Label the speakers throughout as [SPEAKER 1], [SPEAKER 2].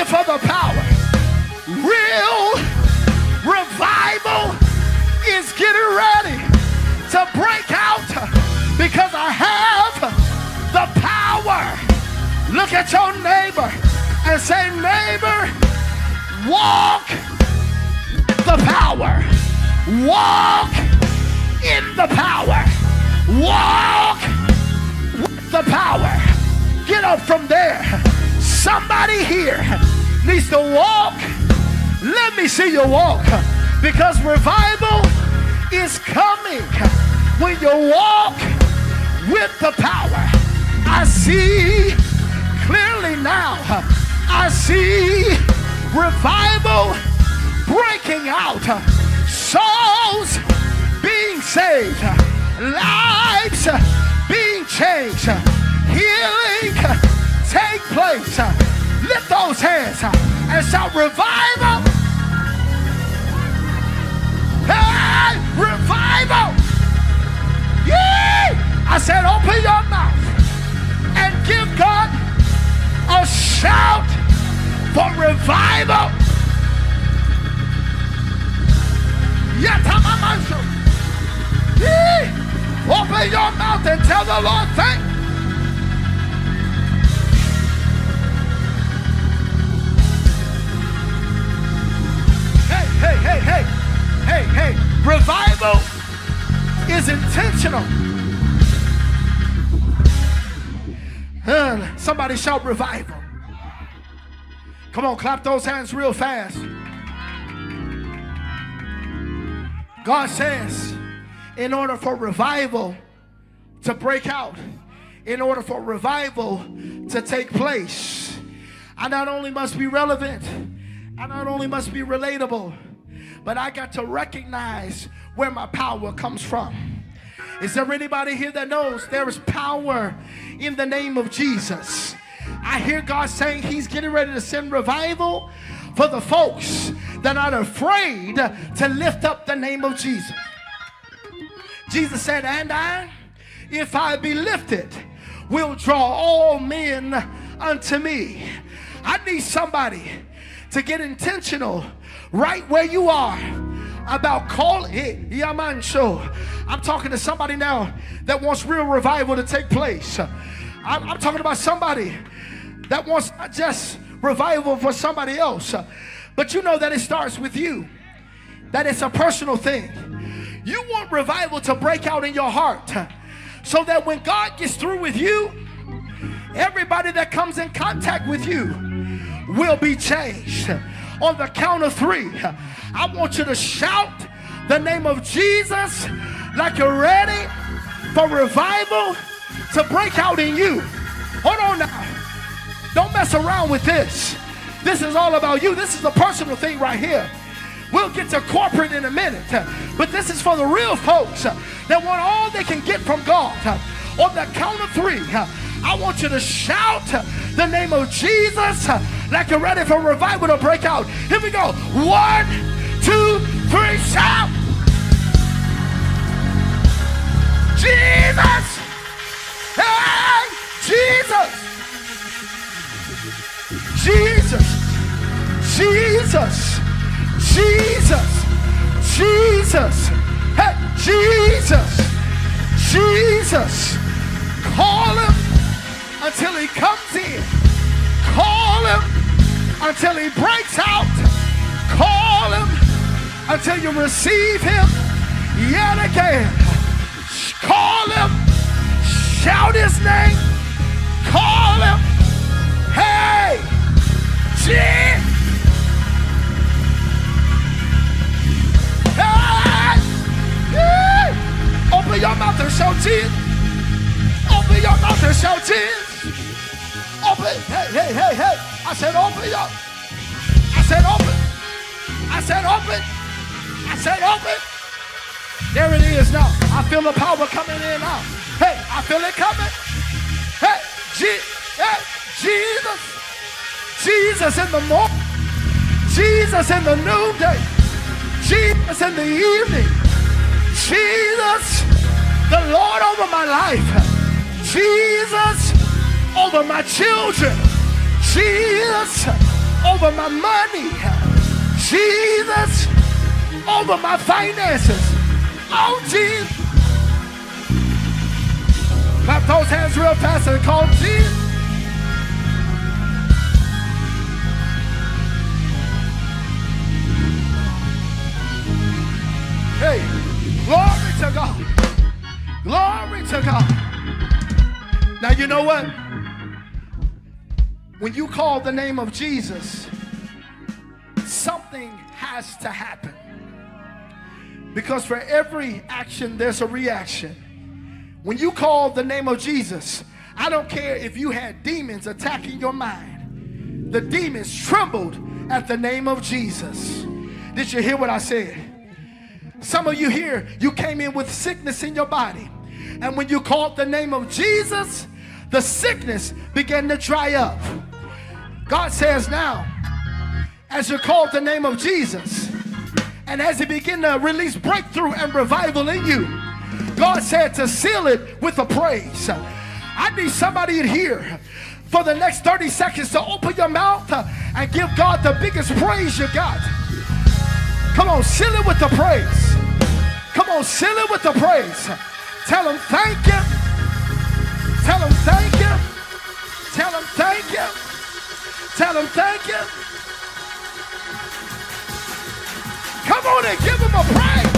[SPEAKER 1] looking for the power. Real revival is getting ready to break out because I have the power. Look at your neighbor and say, neighbor, walk the power. Walk in the power. Walk with the power. Get up from there. Somebody here needs to walk. Let me see you walk because revival is coming when you walk with the power. I see clearly now. I see revival breaking out, souls being saved, lives being changed, healing take place. Uh, lift those hands uh, and shout revival. Hey, revival. Yeah. I said, open your mouth and give God a shout for revival. Yatamamanso. Yeah. Open your mouth and tell the Lord thank hey. Revival is intentional. Uh, somebody shout revival. Come on, clap those hands real fast. God says, in order for revival to break out, in order for revival to take place, I not only must be relevant, I not only must be relatable, but I got to recognize where my power comes from. Is there anybody here that knows there is power in the name of Jesus? I hear God saying He's getting ready to send revival for the folks that are afraid to lift up the name of Jesus. Jesus said, And I, if I be lifted, will draw all men unto me. I need somebody to get intentional right where you are about calling it Yaman show. I'm talking to somebody now that wants real revival to take place. I'm, I'm talking about somebody that wants not just revival for somebody else, but you know that it starts with you, that it's a personal thing. You want revival to break out in your heart so that when God gets through with you, everybody that comes in contact with you will be changed. On the count of three, I want you to shout the name of Jesus like you're ready for revival to break out in you. Hold on now. Don't mess around with this. This is all about you. This is a personal thing right here. We'll get to corporate in a minute. But this is for the real folks that want all they can get from God. On the count of three, I want you to shout the name of Jesus like you're ready for revival to break out. Here we go. One, two, three, shout. Jesus. Hey, Jesus. Jesus. Jesus. Jesus. Jesus. Hey, Jesus. Jesus. Call he comes in. Call him until he breaks out. Call him until you receive him yet again. Call him. Shout his name. Call him. Hey. Yeah. Open your mouth and shout Jesus. Open your mouth and shout Jesus. Open. Hey, hey, hey, hey. I said open your. I said open. I said open. I said open. There it is now. I feel the power coming in now. Hey, I feel it coming. Hey, Je- hey Jesus. Jesus in the morning. Jesus in the noonday. Jesus in the evening. Jesus, the Lord over my life. Jesus over my children. Jesus over my money. Jesus, over my finances. Oh, Jesus. Clap those hands real fast and call Jesus. Hey, glory to God. Glory to God. Now, you know what? When you call the name of Jesus, something has to happen. Because for every action, there's a reaction. When you call the name of Jesus, I don't care if you had demons attacking your mind, the demons trembled at the name of Jesus. Did you hear what I said? Some of you here, you came in with sickness in your body. And when you called the name of Jesus, the sickness began to dry up. God says now, as you call the name of Jesus, and as He began to release breakthrough and revival in you, God said to seal it with a praise. I need somebody in here for the next 30 seconds to open your mouth and give God the biggest praise you got. Come on, seal it with the praise. Come on, seal it with the praise. Tell him thank you. Tell him thank you. Come on and give him a praise.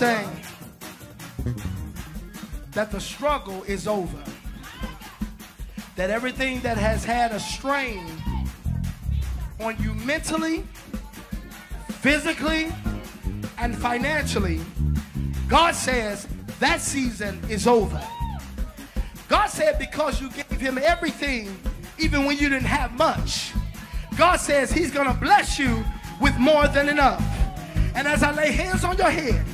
[SPEAKER 1] Saying that the struggle is over. That everything that has had a strain on you mentally, physically, and financially, God says that season is over. God said because you gave him everything, even when you didn't have much. God says he's going to bless you with more than enough. And as I lay hands on your head,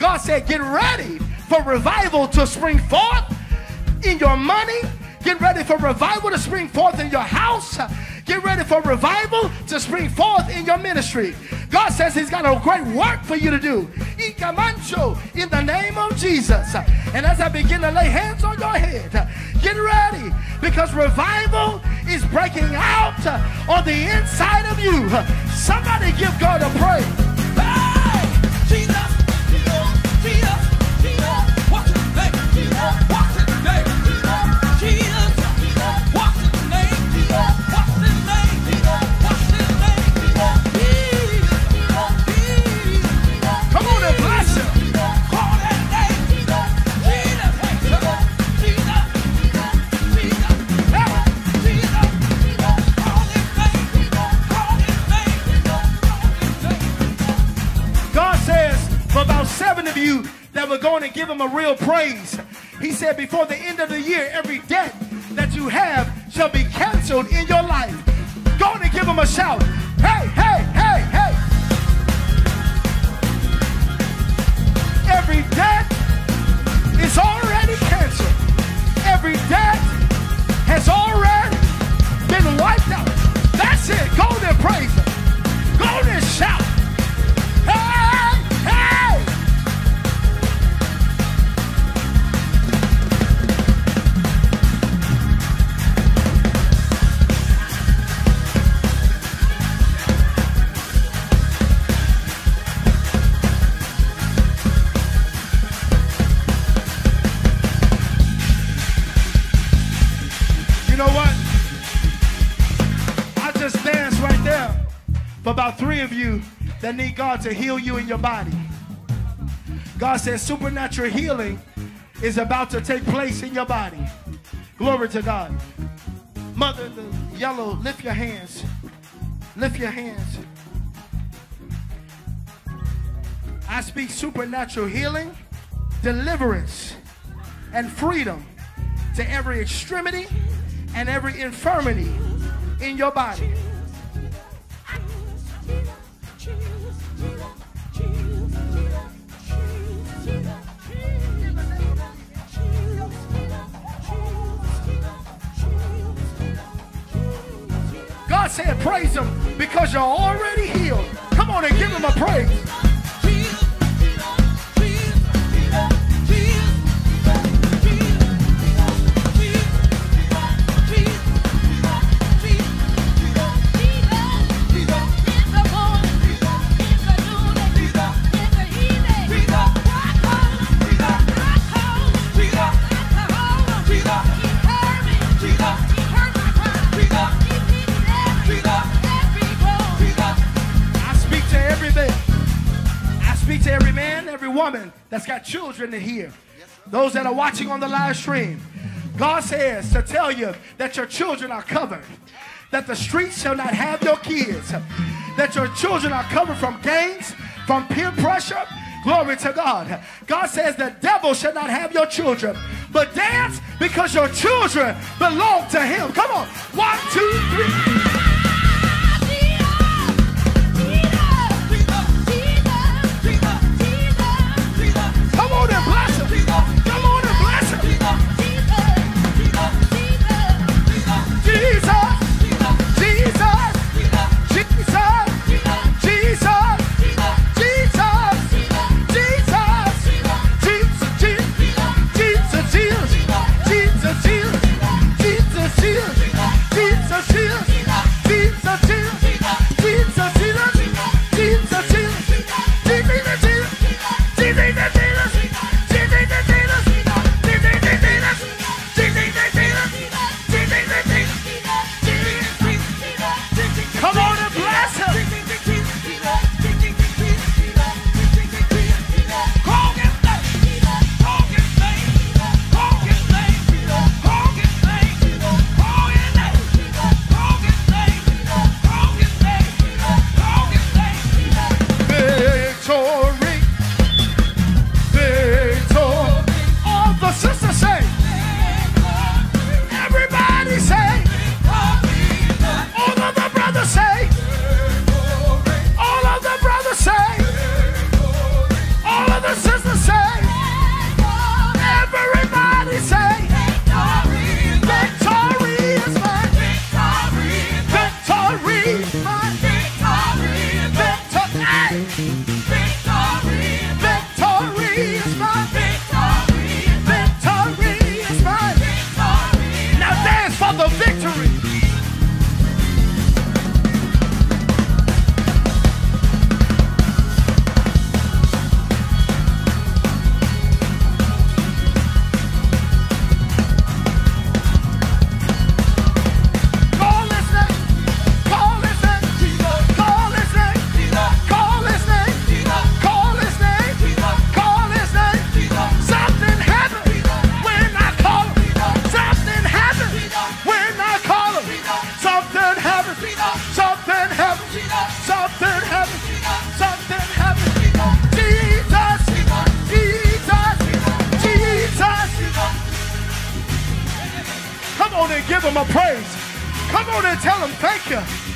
[SPEAKER 1] God said, get ready for revival to spring forth in your money. Get ready for revival to spring forth in your house. Get ready for revival to spring forth in your ministry. God says He's got a great work for you to do. Ikamancho, in the name of Jesus. And as I begin to lay hands on your head, get ready because revival is breaking out on the inside of you. Somebody give God a praise. Of you that were going to give him a real praise. He said, before the end of the year, every debt that you have shall be canceled in your life. Go and give him a shout. Hey, hey, hey, hey. Every debt is already canceled. Every debt has already been wiped out. That's it. Go there, praise him. Go there, shout. That need God to heal you in your body. God says supernatural healing is about to take place in your body. Glory to God. Mother, the yellow, lift your hands. Lift your hands. I speak supernatural healing, deliverance, and freedom to every extremity and every infirmity in your body. You're already healed. Come on and give Him a praise. Children here. Those that are watching on the live stream. God says to tell you that your children are covered. That the streets shall not have your kids. That your children are covered from gangs, from peer pressure. Glory to God. God says the devil shall not have your children. But dance because your children belong to him. Come on. One, two, three. A praise. Come on and tell him thank you.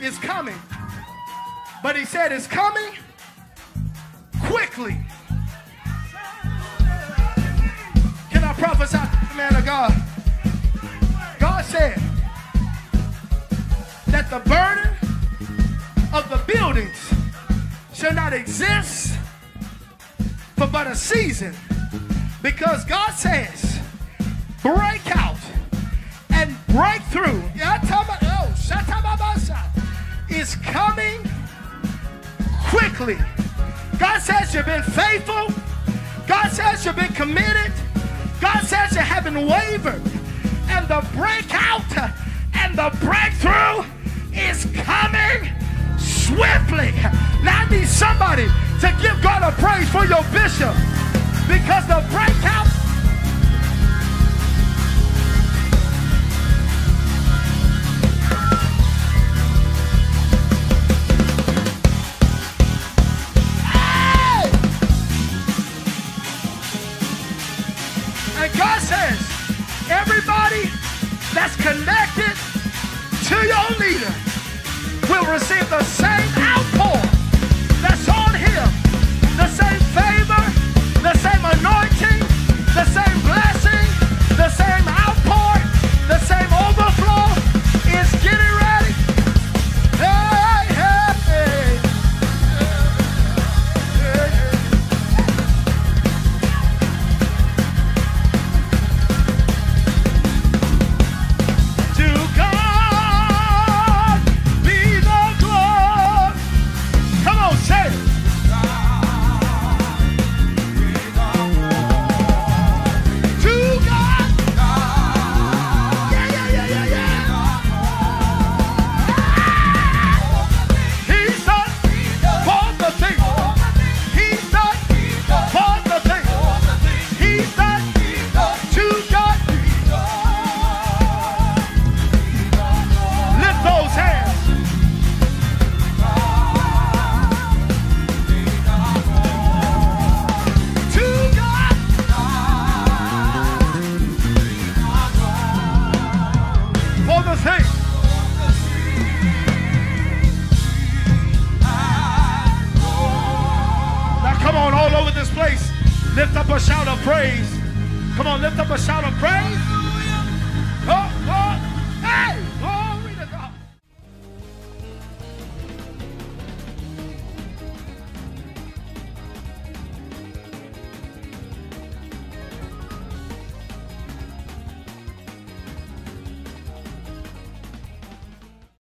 [SPEAKER 1] Is coming. But he said it's coming quickly. Can I prophesy to the man of God? God said that the burden of the buildings shall not exist for but a season. Because God says, break out and break through. Yeah, I Oh, is quickly. God says you've been faithful. God says you've been committed. God says you haven't wavered. And the breakout and the breakthrough is coming swiftly. Now I need somebody to give God a praise for your bishop because the breakout God says, everybody that's connected to your leader will receive the same outpour that's on him, the same favor, the same anointing, the same